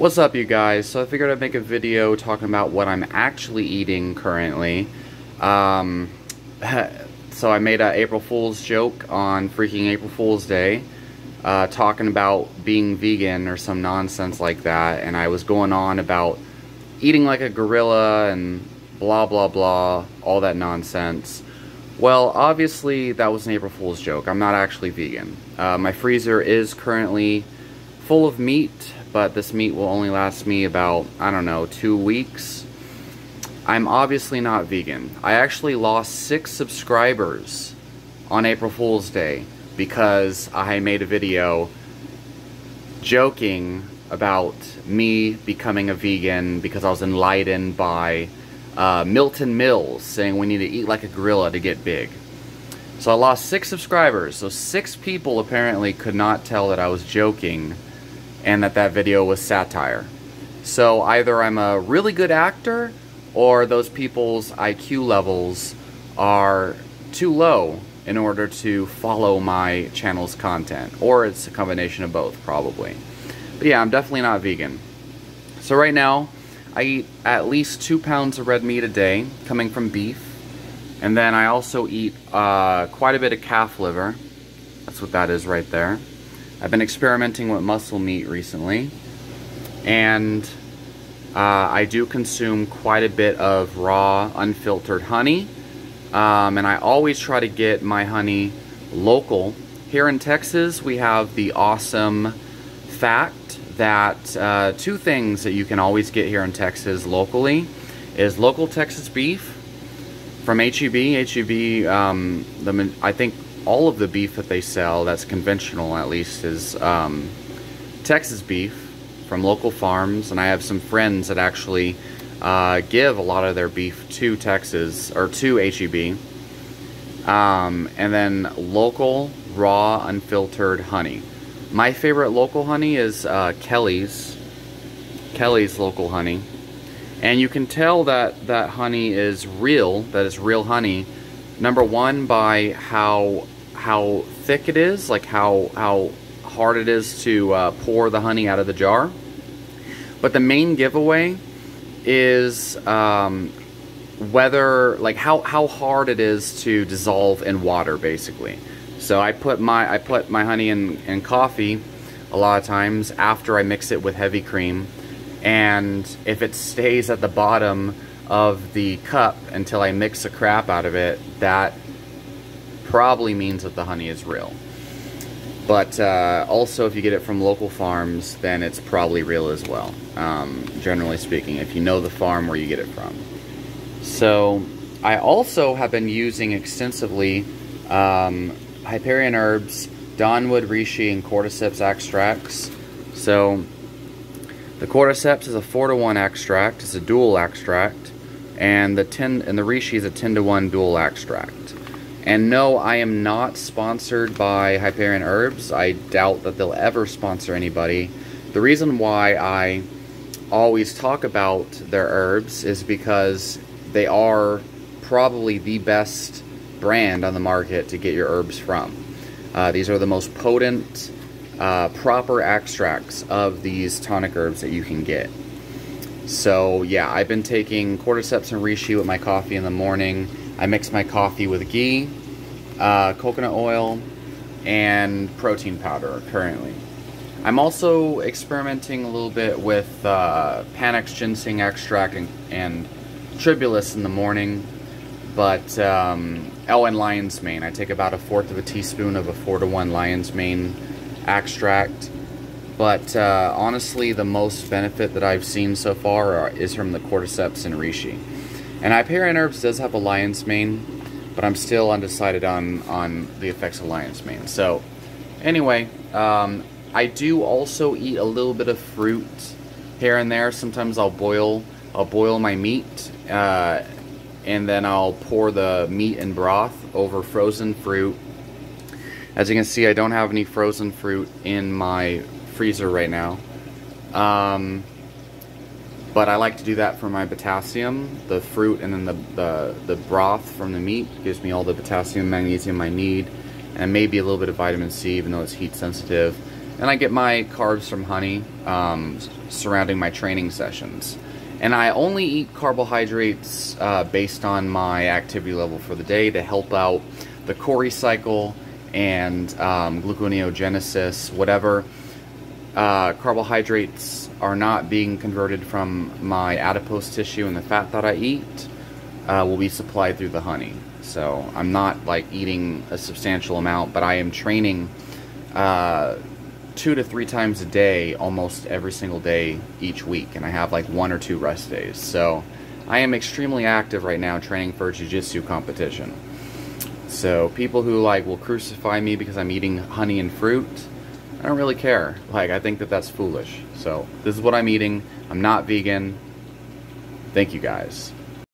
What's up you guys? So I figured I'd make a video talking about what I'm actually eating currently. Um, so I made an April Fool's joke on freaking April Fool's Day. Uh, talking about being vegan or some nonsense like that. And I was going on about eating like a gorilla and blah blah blah, all that nonsense. Well, obviously that was an April Fool's joke. I'm not actually vegan. Uh, my freezer is currently full of meat but this meat will only last me about, I don't know, two weeks. I'm obviously not vegan. I actually lost six subscribers on April Fool's Day because I made a video joking about me becoming a vegan because I was enlightened by uh, Milton Mills saying we need to eat like a gorilla to get big. So I lost six subscribers. So six people apparently could not tell that I was joking and that that video was satire. So either I'm a really good actor or those people's IQ levels are too low in order to follow my channel's content. Or it's a combination of both, probably. But yeah, I'm definitely not vegan. So right now, I eat at least two pounds of red meat a day, coming from beef. And then I also eat uh, quite a bit of calf liver. That's what that is right there. I've been experimenting with muscle meat recently, and uh, I do consume quite a bit of raw, unfiltered honey, um, and I always try to get my honey local. Here in Texas, we have the awesome fact that uh, two things that you can always get here in Texas locally is local Texas beef from HEB. HEB, um, the, I think all of the beef that they sell, that's conventional at least, is um, Texas beef from local farms. And I have some friends that actually uh, give a lot of their beef to Texas, or to HEB. Um, and then local, raw, unfiltered honey. My favorite local honey is uh, Kelly's. Kelly's local honey. And you can tell that that honey is real, that it's real honey, number one by how how thick it is, like how how hard it is to uh, pour the honey out of the jar. But the main giveaway is um, whether like how how hard it is to dissolve in water, basically. So I put my I put my honey in, in coffee a lot of times after I mix it with heavy cream, and if it stays at the bottom of the cup until I mix the crap out of it, that probably means that the honey is real. But uh, also, if you get it from local farms, then it's probably real as well, um, generally speaking, if you know the farm where you get it from. So, I also have been using extensively um, Hyperion Herbs, Duanwood, Reishi, and Cordyceps extracts. So, the Cordyceps is a 4 to 1 extract, it's a dual extract, and the 10 and the Reishi is a 10 to 1 dual extract. And no, I am not sponsored by Hyperion Herbs. I doubt that they'll ever sponsor anybody. The reason why I always talk about their herbs is because they are probably the best brand on the market to get your herbs from. Uh, these are the most potent, uh, proper extracts of these tonic herbs that you can get. So yeah, I've been taking cordyceps and reishi with my coffee in the morning. I mix my coffee with ghee, uh, coconut oil, and protein powder currently. I'm also experimenting a little bit with uh, Panax ginseng extract and, and tribulus in the morning, but um, oh, and lion's mane. I take about a fourth of a teaspoon of a four to one lion's mane extract. But uh, honestly, the most benefit that I've seen so far are, is from the cordyceps and reishi. And Hyperion Herbs does have a lion's mane, but I'm still undecided on, on the effects of lion's mane. So, anyway, um, I do also eat a little bit of fruit here and there. Sometimes I'll boil I'll boil my meat, uh, and then I'll pour the meat and broth over frozen fruit. As you can see, I don't have any frozen fruit in my freezer right now. Um, but I like to do that for my potassium, the fruit and then the, the, the broth from the meat gives me all the potassium, magnesium I need, and maybe a little bit of vitamin C even though it's heat sensitive. and I get my carbs from honey um, surrounding my training sessions. And I only eat carbohydrates uh, based on my activity level for the day to help out the Cori cycle and um, gluconeogenesis, whatever. Uh, carbohydrates are not being converted from my adipose tissue and the fat that I eat uh, will be supplied through the honey. So I'm not like eating a substantial amount, but I am training uh, two to three times a day, almost every single day each week, and I have like one or two rest days. So I am extremely active right now training for a jiu-jitsu competition. So people who like will crucify me because I'm eating honey and fruit, I don't really care. Like I think that that's foolish. So this is what I'm eating. I'm not vegan. Thank you guys.